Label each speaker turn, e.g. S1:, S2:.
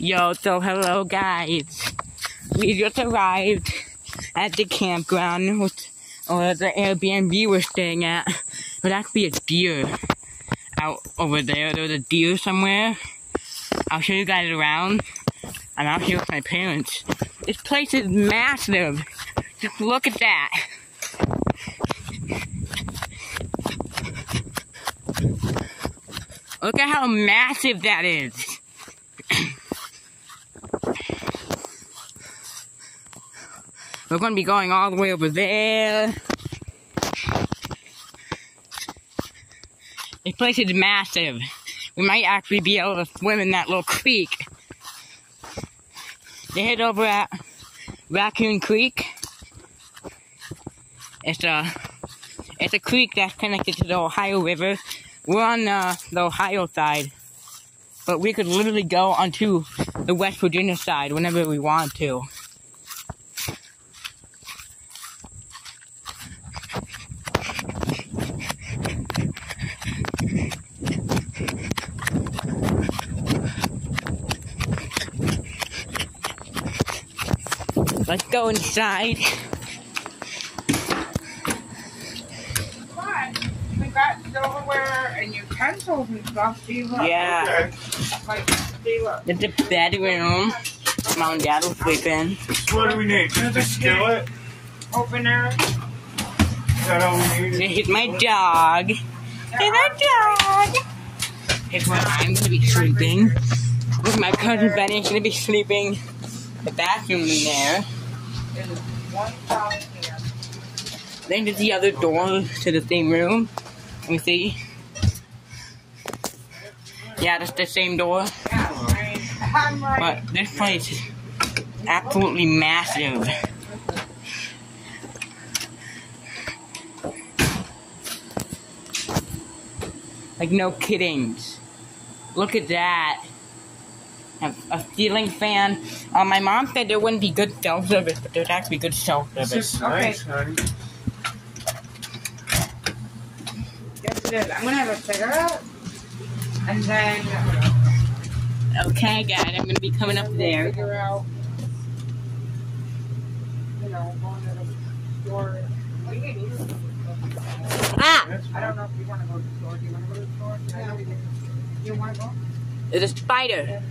S1: Yo, so hello guys. We just arrived at the campground or the Airbnb we're staying at. There's actually a deer out over there. There's a deer somewhere. I'll show you guys around. I'm out here with my parents. This place is massive. Just look at that. Look at how massive that is. We're going to be going all the way over there. This place is massive. We might actually be able to swim in that little creek. They head over at Raccoon Creek. It's a, it's a creek that's connected to the Ohio River. We're on uh, the Ohio side, but we could literally go onto the West Virginia side whenever we want to. Let's go inside.
S2: We got silverware and utensils and stuff, Steve.
S1: Yeah.
S2: Like, Steve.
S1: It's a bedroom. Mom and Dad will sleep in.
S3: What do we need? Just a skillet?
S2: Opener.
S3: Is that all we need?
S1: Here's my dog. Here's our dog. Here's where I'm gonna be sleeping. With my cousin Benny's gonna be sleeping. The bathroom in there.
S2: Here.
S1: Then there's the other door to the same room. Let me see. Yeah, that's the same door. But this place is absolutely massive. Like no kidding. Look at that. A, a ceiling fan. Uh, my mom said there wouldn't be good cell service, but there's actually be good cell
S3: This
S1: service.
S3: is nice, honey.
S2: Yes, it is. I'm gonna have a cigarette. And then
S1: Okay, guys, I'm gonna be coming up there.
S2: figure out, you know, going to the store. What do you need?
S1: Ah!
S2: I don't know if you want to go to the store. Do you want to go to the store? Yeah. You want to go?
S1: There's a spider.